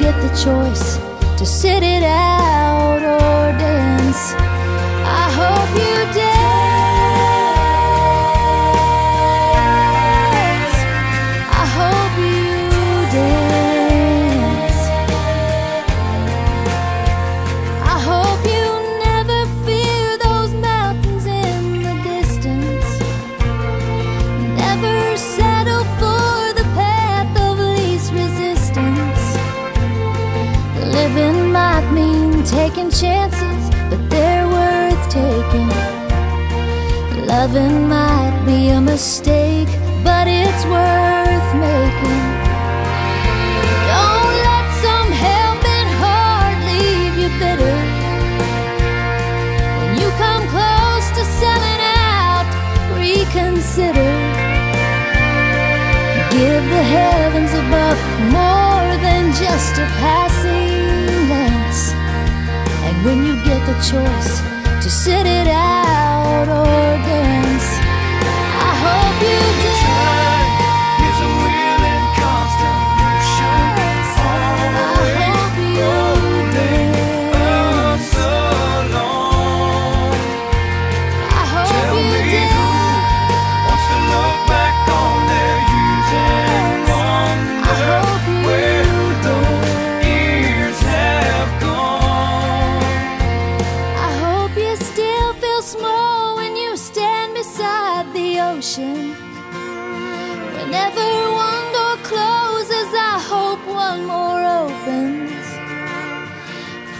the choice to sit it out taking chances, but they're worth taking. Loving might be a mistake, but it's worth making. Don't let some helping heart leave you bitter. When you come close to selling out, reconsider. Give the heavens above more than just a passing when you get the choice to sit it out or dance,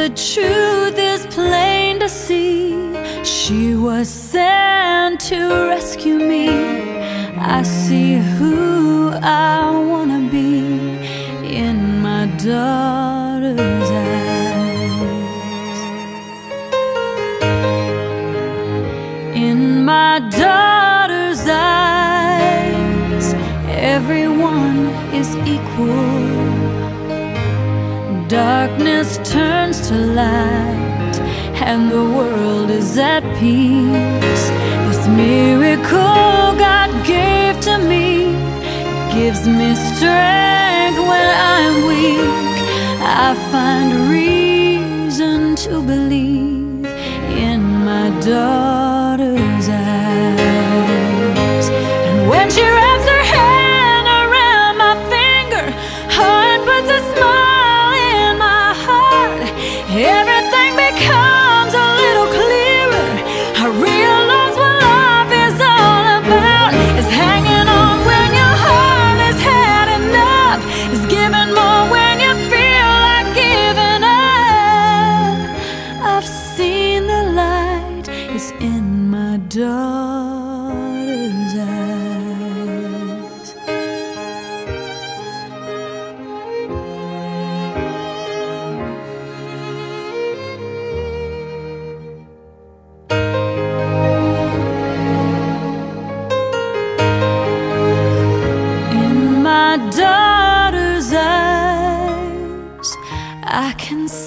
The truth is plain to see. She was sent to rescue me. I see who I wanna be in my daughter's eyes. In my daughter's eyes, everyone is equal. Darkness turns to light, and the world is at peace. This miracle God gave to me gives me strength when I'm weak. I find reason to believe in my daughter's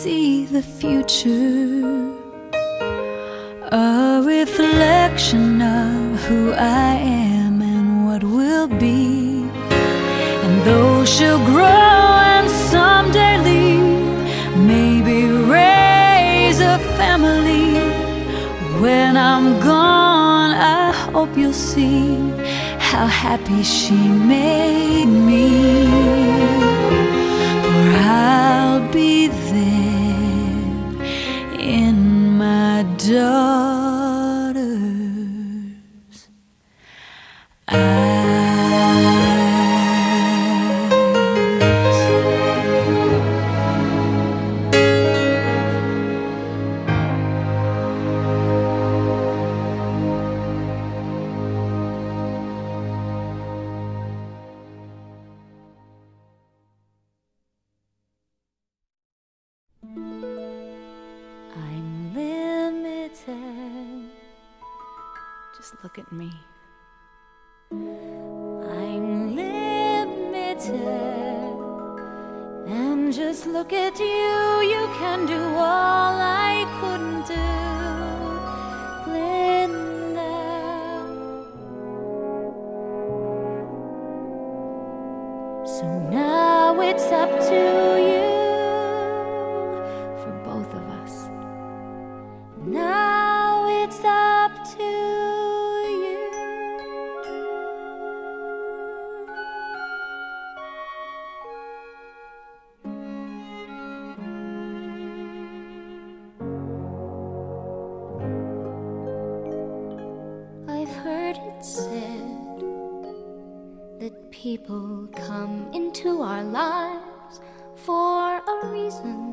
see the future. A reflection of who I am and what will be. And though she'll grow and someday leave, maybe raise a family. When I'm gone, I hope you'll see how happy she made me. For I'll be there my look at me. I'm limited. And just look at you. You can do all I couldn't reason.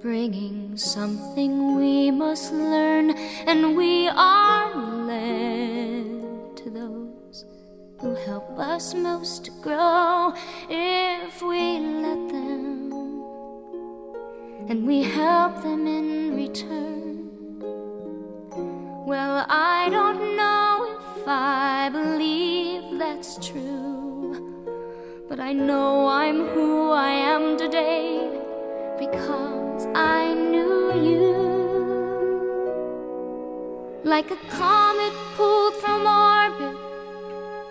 Bringing something we must learn, and we are led to those who help us most to grow. If we let them, and we help them in return. Well, I don't know if I believe that's true, I know I'm who I am today because I knew you. Like a comet pulled from orbit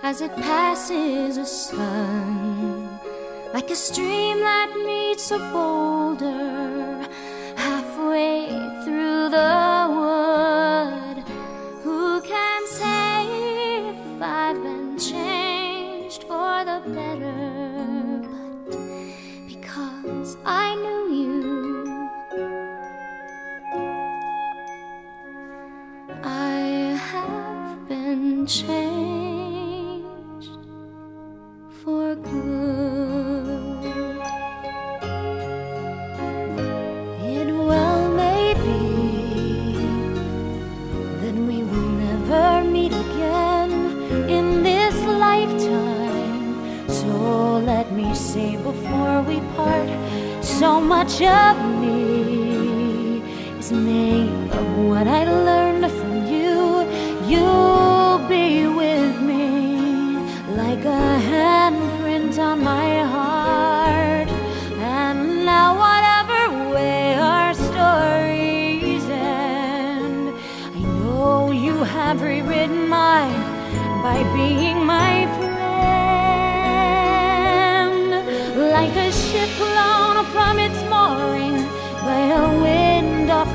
as it passes a sun. Like a stream that meets a boulder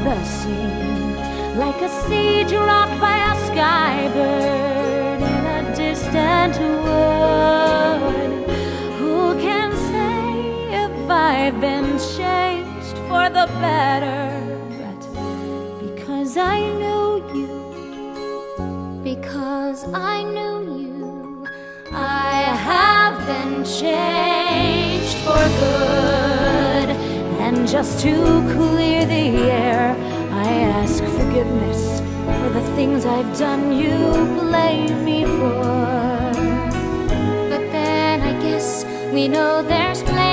the scene like a seed dropped by a sky bird in a distant wood. Who can say if I've been changed for the better? But because I knew you, because I knew you, I have been changed for good. And just to clear the air, I ask forgiveness for the things I've done you blame me for. But then I guess we know there's blame